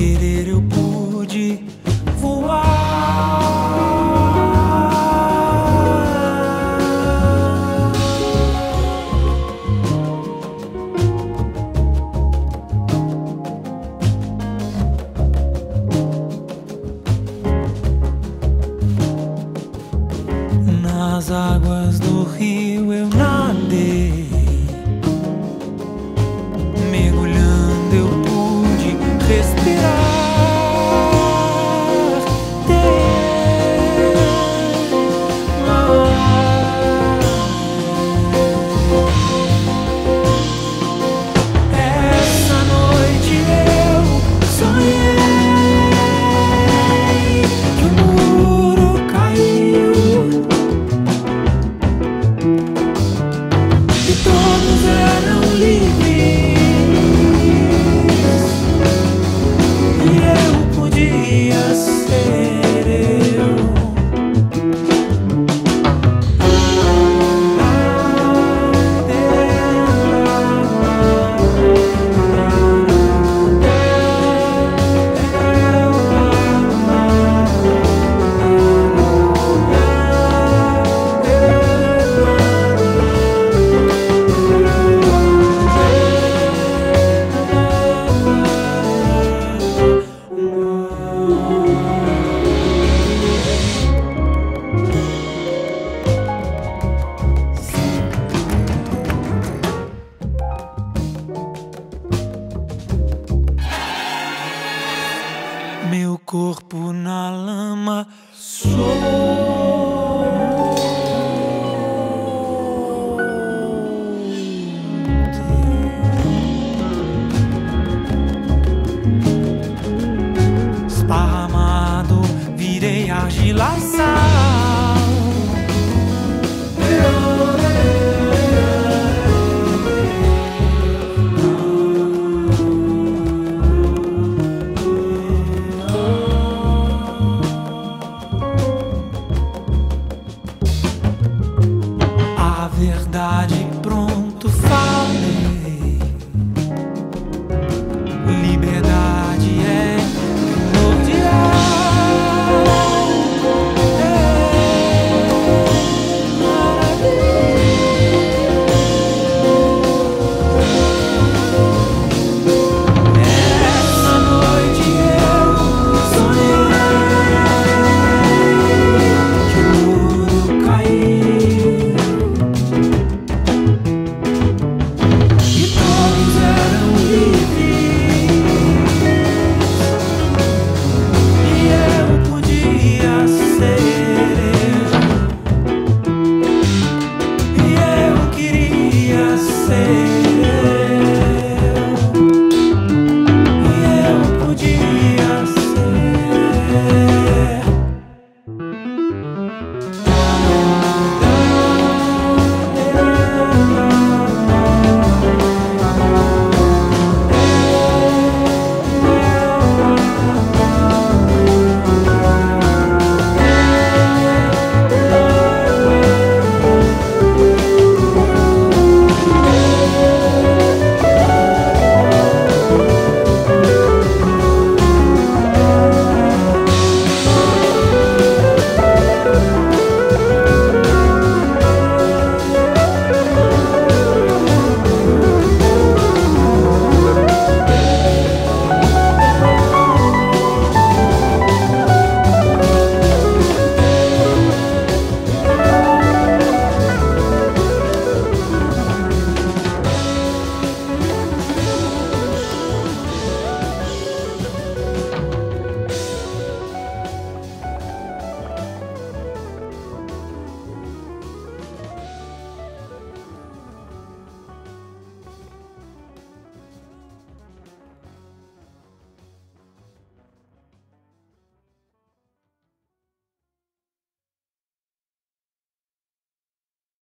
querer eu pude voar. Nas águas corpo na lama. Sou